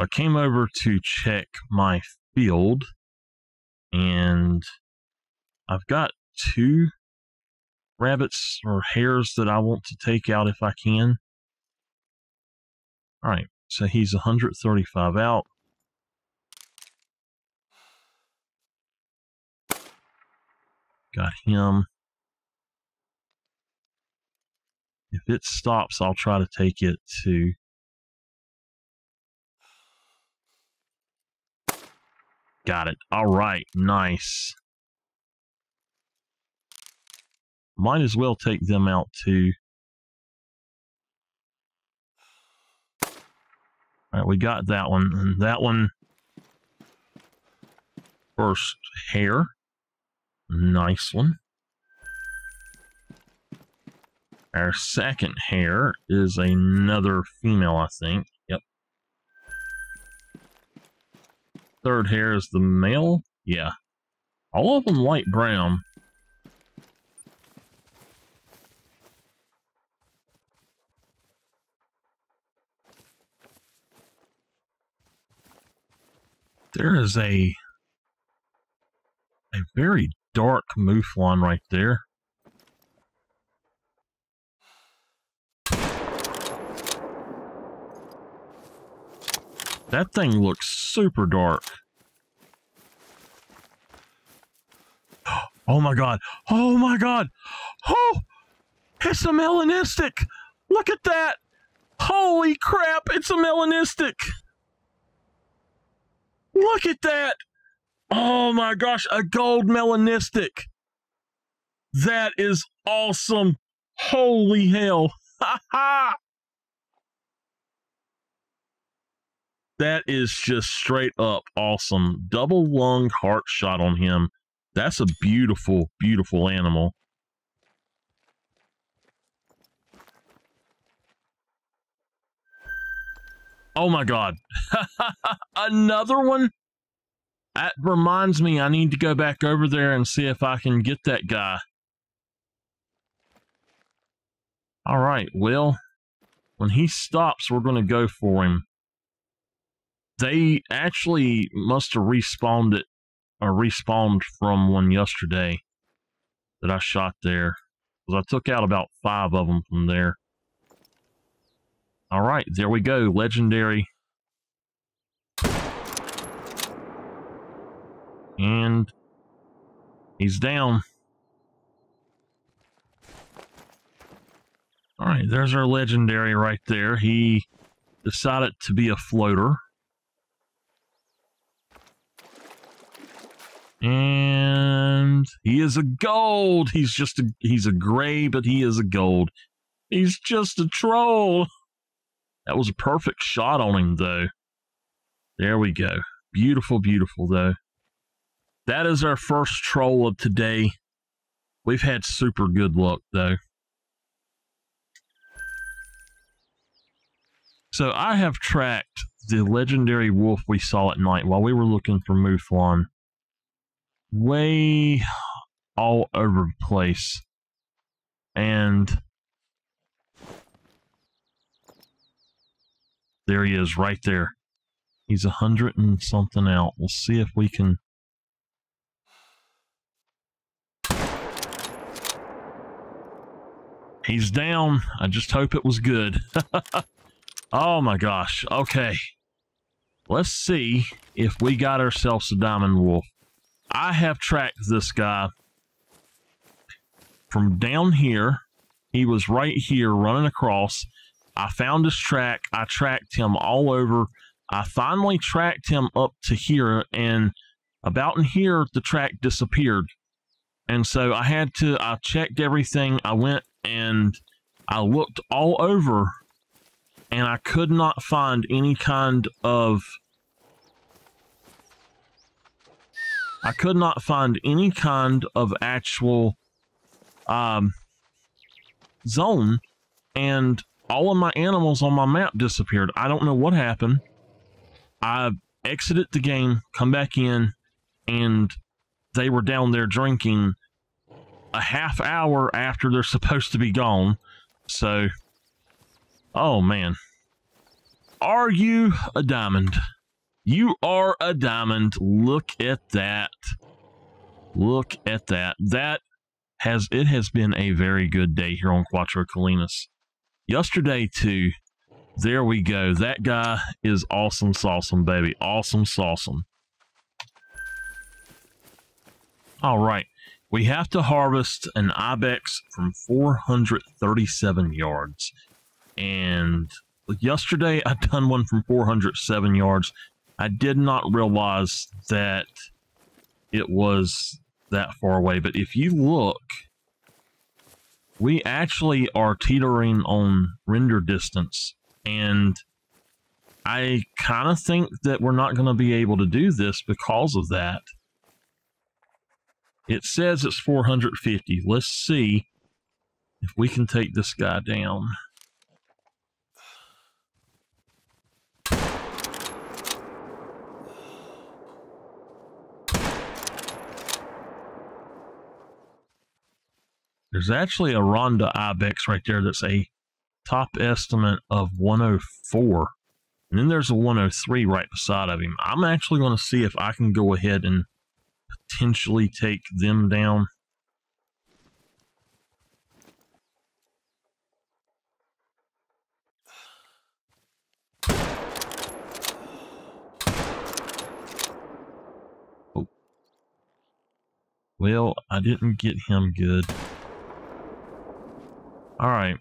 So I came over to check my field and I've got two rabbits or hares that I want to take out if I can. All right, so he's 135 out. Got him. If it stops, I'll try to take it to. Got it. All right. Nice. Might as well take them out too. All right, we got that one. And that one first hare. Nice one. Our second hare is another female, I think. Third hare is the male. Yeah. All of them light brown. There is a a very dark mouflon right there. That thing looks super dark. Oh my god. Oh my god. Oh! It's a melanistic! Look at that! Holy crap, it's a melanistic! Look at that! Oh my gosh, a gold melanistic! That is awesome! Holy hell! Ha ha! That is just straight up awesome. Double lung heart shot on him. That's a beautiful, beautiful animal. Oh my god. Another one? That reminds me I need to go back over there and see if I can get that guy. All right, well, when he stops, we're going to go for him they actually must have respawned it or respawned from one yesterday that I shot there. Because I took out about five of them from there. All right, there we go. Legendary. And he's down. All right, there's our legendary right there. He decided to be a floater. And he is a gold. He's just a he's a gray, but he is a gold. He's just a troll. That was a perfect shot on him though. There we go. Beautiful, beautiful though. That is our first troll of today. We've had super good luck though. So I have tracked the legendary wolf we saw at night while we were looking for Mouflon way all over the place. And there he is right there. He's a hundred and something out. We'll see if we can. He's down. I just hope it was good. oh my gosh. Okay. Let's see if we got ourselves a diamond wolf. I have tracked this guy from down here. He was right here running across. I found his track. I tracked him all over. I finally tracked him up to here, and about in here, the track disappeared. And so I had to, I checked everything. I went and I looked all over, and I could not find any kind of I could not find any kind of actual um, zone, and all of my animals on my map disappeared. I don't know what happened. I exited the game, come back in, and they were down there drinking a half hour after they're supposed to be gone. So, oh man. are you a diamond? You are a diamond. Look at that. Look at that. That has it has been a very good day here on Cuatro Colinas. Yesterday too. There we go. That guy is awesome awesome, baby. Awesome awesome. All right. We have to harvest an ibex from 437 yards. And yesterday I done one from 407 yards. I did not realize that it was that far away. But if you look, we actually are teetering on render distance. And I kind of think that we're not going to be able to do this because of that. It says it's 450. Let's see if we can take this guy down. There's actually a Ronda Ibex right there that's a top estimate of 104. And then there's a 103 right beside of him. I'm actually going to see if I can go ahead and potentially take them down. Oh. Well, I didn't get him good. All right.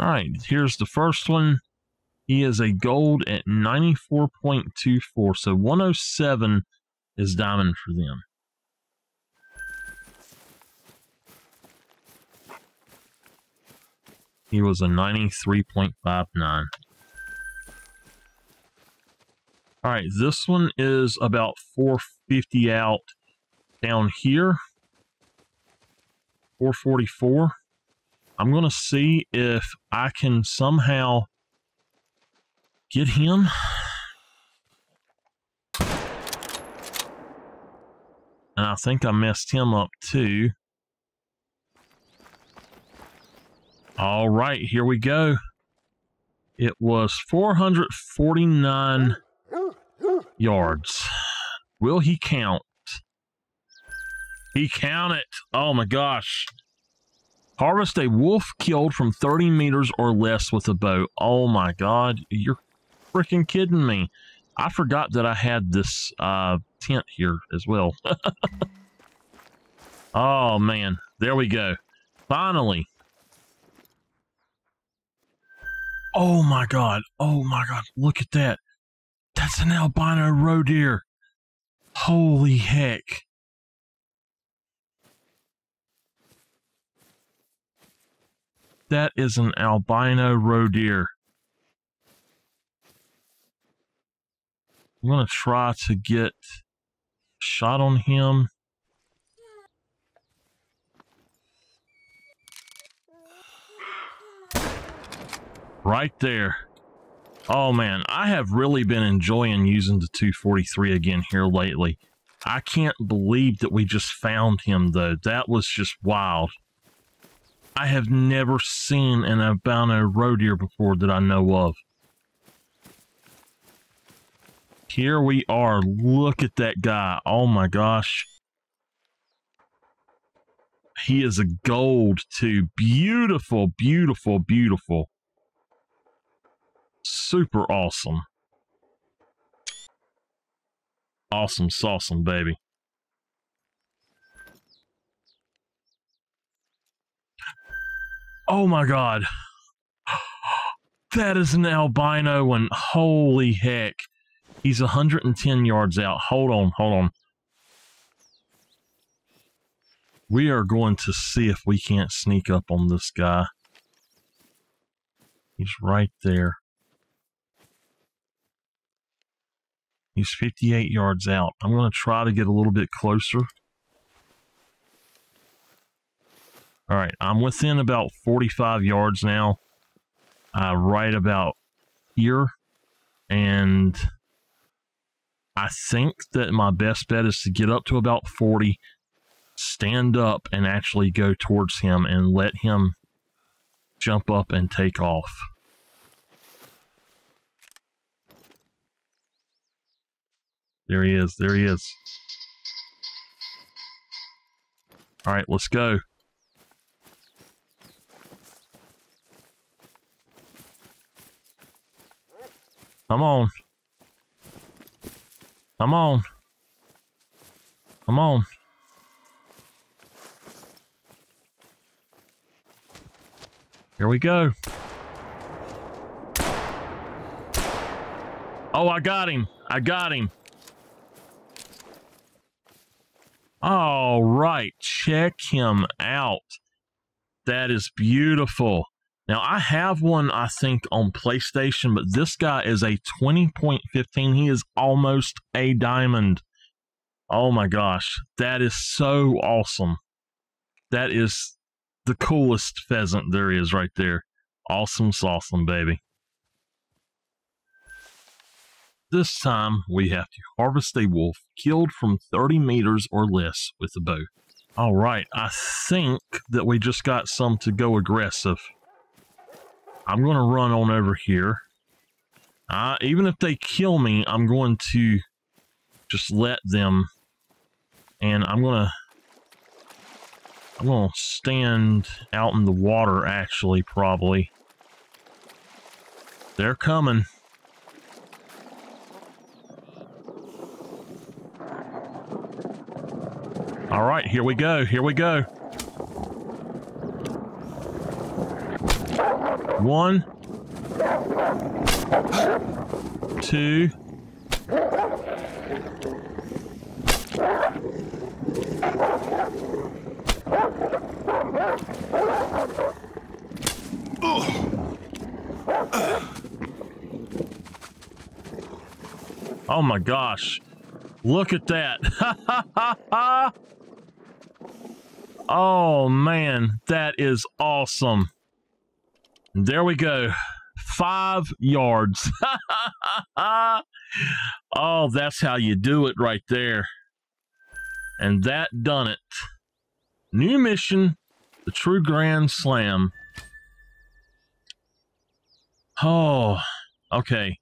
All right, here's the first one. He is a gold at 94.24. So 107 is diamond for them. He was a 93.59. All right, this one is about 450 out down here. 444. I'm going to see if I can somehow get him. And I think I messed him up too. All right, here we go. It was 449 yards. Will he count? He counted. Oh my gosh. Harvest a wolf killed from 30 meters or less with a bow. Oh my god. You're freaking kidding me. I forgot that I had this uh, tent here as well. oh man. There we go. Finally. Oh my god. Oh my god. Look at that. That's an albino roe deer. Holy heck. That is an albino roe deer. I'm going to try to get shot on him. Right there. Oh man, I have really been enjoying using the 243 again here lately. I can't believe that we just found him though. That was just wild. I have never seen an albino roe deer before that I know of. Here we are. Look at that guy. Oh my gosh. He is a gold too. Beautiful, beautiful, beautiful. Super awesome. Awesome, awesome, baby. Oh my god. That is an albino and holy heck. He's 110 yards out. Hold on, hold on. We are going to see if we can't sneak up on this guy. He's right there. He's 58 yards out. I'm going to try to get a little bit closer. All right, I'm within about 45 yards now, uh, right about here. And I think that my best bet is to get up to about 40, stand up, and actually go towards him and let him jump up and take off. There he is. There he is. All right, let's go. Come on. Come on. Come on. Here we go. Oh, I got him. I got him. All right, check him out. That is beautiful. Now, I have one, I think, on PlayStation, but this guy is a 20.15. He is almost a diamond. Oh my gosh, that is so awesome. That is the coolest pheasant there is right there. Awesome, awesome, baby. This time, we have to harvest a wolf killed from 30 meters or less with a bow. All right, I think that we just got some to go aggressive. I'm going to run on over here. Uh, even if they kill me, I'm going to just let them. And I'm going to... I'm going to stand out in the water, actually, probably. They're coming. All right, here we go. Here we go. One. Two. Oh my gosh. Look at that. Oh man, that is awesome. There we go. Five yards. oh, that's how you do it right there. And that done it. New mission, the True Grand Slam. Oh, okay.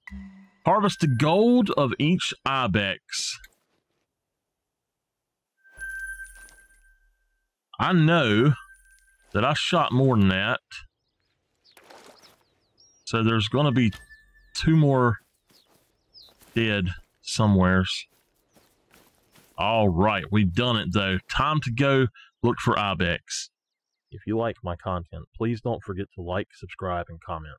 Harvest the gold of each ibex. I know that I shot more than that. So there's going to be two more dead somewheres. All right, we've done it though. Time to go look for Ibex. If you like my content, please don't forget to like, subscribe, and comment.